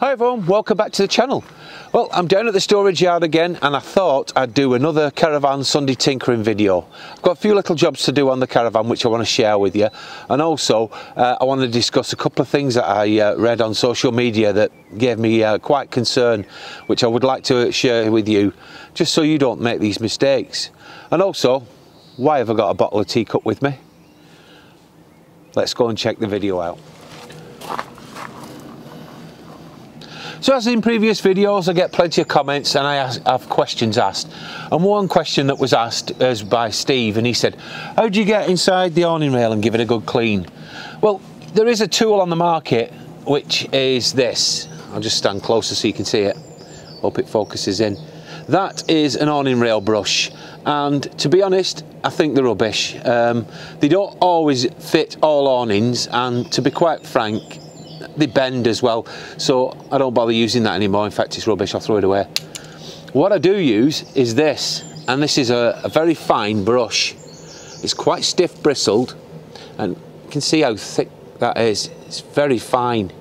Hi everyone, welcome back to the channel. Well, I'm down at the storage yard again and I thought I'd do another caravan Sunday tinkering video. I've got a few little jobs to do on the caravan which I want to share with you and also uh, I want to discuss a couple of things that I uh, read on social media that gave me uh, quite concern which I would like to share with you just so you don't make these mistakes. And also, why have I got a bottle of T-Cut with me? Let's go and check the video out. So as in previous videos, I get plenty of comments and I ask, have questions asked. And one question that was asked is by Steve and he said, how do you get inside the awning rail and give it a good clean? Well, there is a tool on the market which is this. I'll just stand closer so you can see it. Hope it focuses in. That is an awning rail brush and to be honest I think they're rubbish. Um, they don't always fit all awnings and to be quite frank they bend as well. So I don't bother using that anymore. In fact it's rubbish. I'll throw it away. What I do use is this and this is a, a very fine brush. It's quite stiff bristled and you can see how thick that is. It's very fine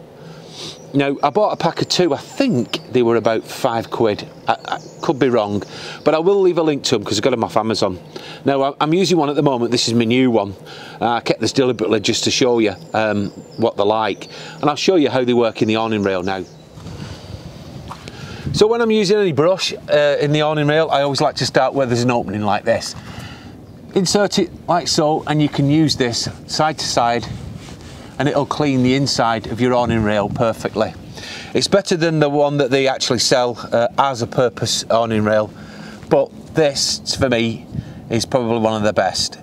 now I bought a pack of two. I think they were about five quid. I, I could be wrong but I will leave a link to them because I got them off Amazon. Now I'm using one at the moment. This is my new one. Uh, I kept this deliberately just to show you um, what they're like and I'll show you how they work in the awning rail now. So when I'm using any brush uh, in the awning rail I always like to start where there's an opening like this. Insert it like so and you can use this side to side and it'll clean the inside of your awning rail perfectly. It's better than the one that they actually sell uh, as a purpose awning rail, but this, for me, is probably one of the best.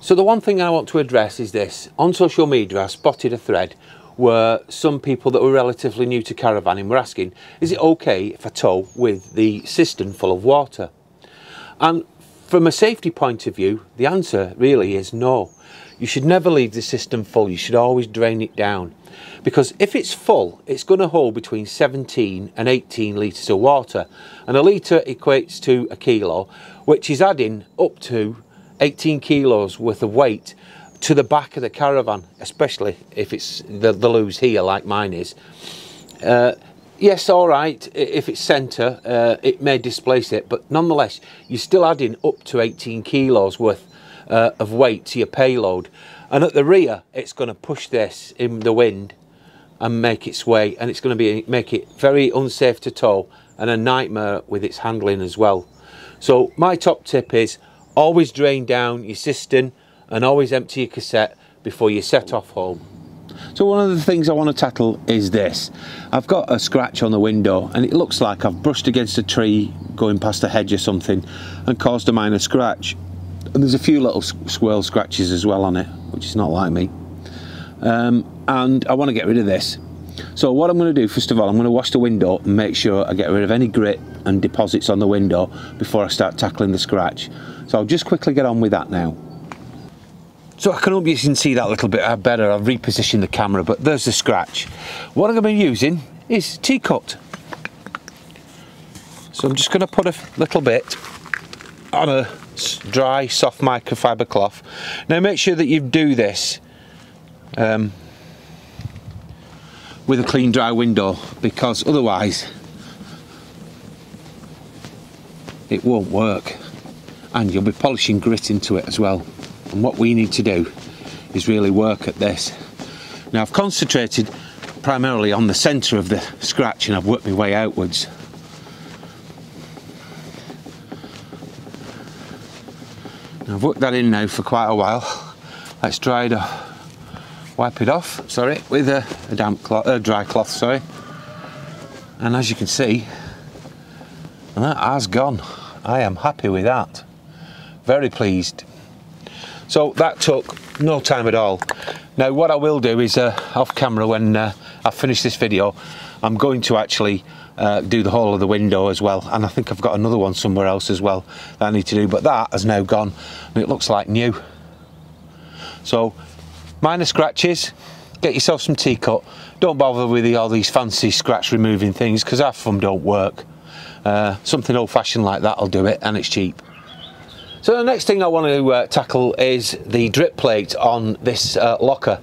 So the one thing I want to address is this. On social media, I spotted a thread where some people that were relatively new to caravanning were asking, is it okay if I tow with the cistern full of water? And from a safety point of view, the answer really is no. You should never leave the cistern full, you should always drain it down. Because if it's full, it's going to hold between 17 and 18 litres of water. And a litre equates to a kilo, which is adding up to 18 kilos worth of weight to the back of the caravan, especially if it's the, the loose here like mine is. Uh, yes, all right, if it's centre, uh, it may displace it, but nonetheless, you're still adding up to 18 kilos worth uh, of weight to your payload. And at the rear, it's going to push this in the wind and make its way and it's going to be make it very unsafe to tow and a nightmare with its handling as well. So my top tip is always drain down your cistern and always empty your cassette before you set off home. So one of the things I want to tackle is this. I've got a scratch on the window and it looks like I've brushed against a tree going past a hedge or something and caused a minor scratch there's a few little squirrel scratches as well on it which is not like me. Um, and I want to get rid of this. So what I'm going to do first of all I'm going to wash the window and make sure I get rid of any grit and deposits on the window before I start tackling the scratch. So I'll just quickly get on with that now. So I can hope you can see that a little bit better. I've repositioned the camera but there's the scratch. What I'm going to be using is T-Cut so I'm just going to put a little bit on a dry soft microfiber cloth. Now make sure that you do this um, with a clean dry window because otherwise it won't work and you'll be polishing grit into it as well. And what we need to do is really work at this. Now I've concentrated primarily on the centre of the scratch and I've worked my way outwards I've worked that in now for quite a while. Let's dry it off. Wipe it off, sorry, with a, a damp cloth, a dry cloth, sorry. And as you can see, that has gone. I am happy with that. Very pleased. So that took no time at all. Now what I will do is uh, off camera when uh, I finish this video, I'm going to actually uh, do the whole of the window as well. And I think I've got another one somewhere else as well that I need to do but that has now gone and it looks like new. So minor scratches get yourself some T-Cut don't bother with the, all these fancy scratch removing things because half of them don't work. Uh, something old-fashioned like that will do it and it's cheap. So the next thing I want to uh, tackle is the drip plate on this uh, locker.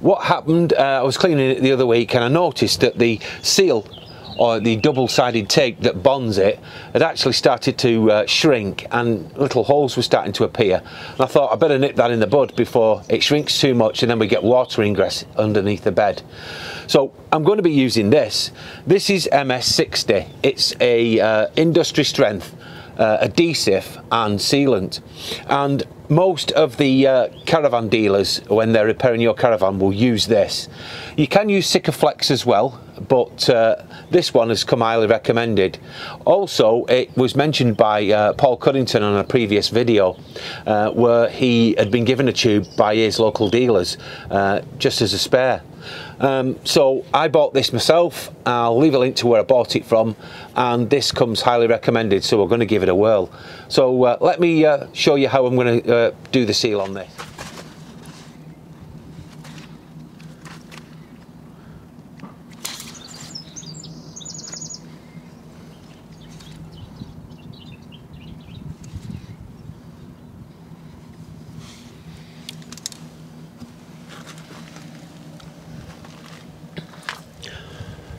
What happened, uh, I was cleaning it the other week and I noticed that the seal or the double-sided tape that bonds it had actually started to uh, shrink and little holes were starting to appear. And I thought I better nip that in the bud before it shrinks too much and then we get water ingress underneath the bed. So I'm going to be using this. This is MS60 it's a uh, industry strength uh, adhesive and sealant. And most of the uh, caravan dealers when they're repairing your caravan will use this. You can use Sikaflex as well but uh, this one has come highly recommended also it was mentioned by uh, Paul Cuddington on a previous video uh, where he had been given a tube by his local dealers uh, just as a spare um, so I bought this myself. I'll leave a link to where I bought it from and this comes highly recommended so we're going to give it a whirl. So uh, let me uh, show you how I'm going to do the seal on this.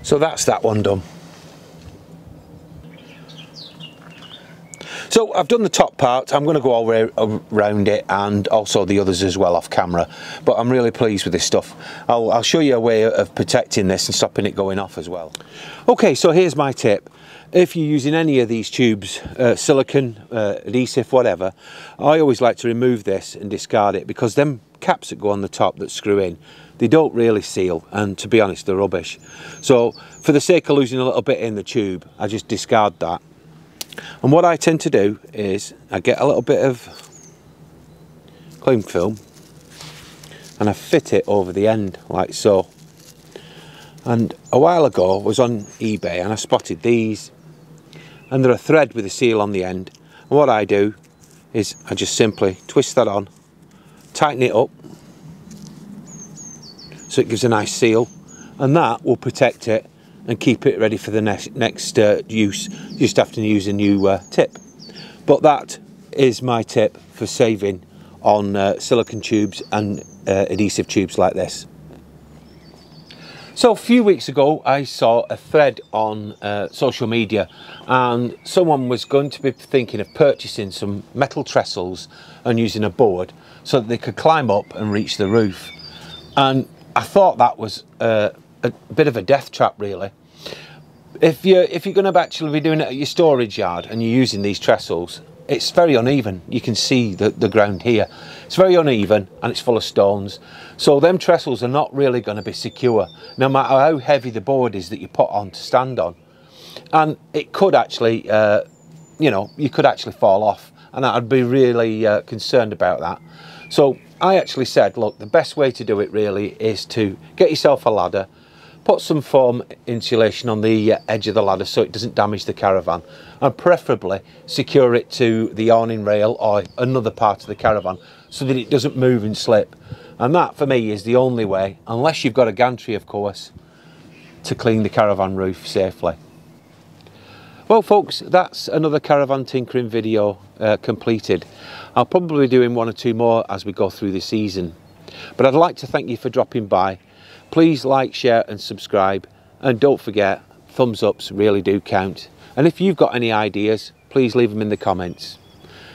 So that's that one done. So I've done the top part, I'm going to go all around it and also the others as well off camera, but I'm really pleased with this stuff. I'll, I'll show you a way of protecting this and stopping it going off as well. Okay, so here's my tip. If you're using any of these tubes, uh, silicon, uh, adhesive, whatever, I always like to remove this and discard it because them caps that go on the top that screw in, they don't really seal and to be honest they're rubbish so for the sake of losing a little bit in the tube I just discard that and what I tend to do is I get a little bit of cling film and I fit it over the end like so. And a while ago I was on eBay and I spotted these. And they're a thread with a seal on the end. And what I do is I just simply twist that on tighten it up so it gives a nice seal. And that will protect it and keep it ready for the next, next uh, use. Just have to use a new uh, tip. But that is my tip for saving on uh, silicon tubes and uh, adhesive tubes like this. So a few weeks ago I saw a thread on uh, social media and someone was going to be thinking of purchasing some metal trestles and using a board so that they could climb up and reach the roof. And I thought that was a, bit of a death trap, really. If you're if you're going to actually be doing it at your storage yard and you're using these trestles, it's very uneven. You can see the, the ground here. It's very uneven and it's full of stones. So them trestles are not really going to be secure, no matter how heavy the board is that you put on to stand on. And it could actually, uh, you know, you could actually fall off. And I'd be really uh, concerned about that. So I actually said, look, the best way to do it really is to get yourself a ladder, put some foam insulation on the uh, edge of the ladder so it doesn't damage the caravan, and preferably secure it to the awning rail or another part of the caravan so that it doesn't move and slip. And that for me is the only way, unless you've got a gantry of course, to clean the caravan roof safely. Well folks, that's another caravan tinkering video uh, completed. I'll probably be doing one or two more as we go through the season. But I'd like to thank you for dropping by. Please like, share and subscribe. And don't forget, thumbs ups really do count. And if you've got any ideas, please leave them in the comments.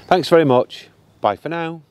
Thanks very much. Bye for now.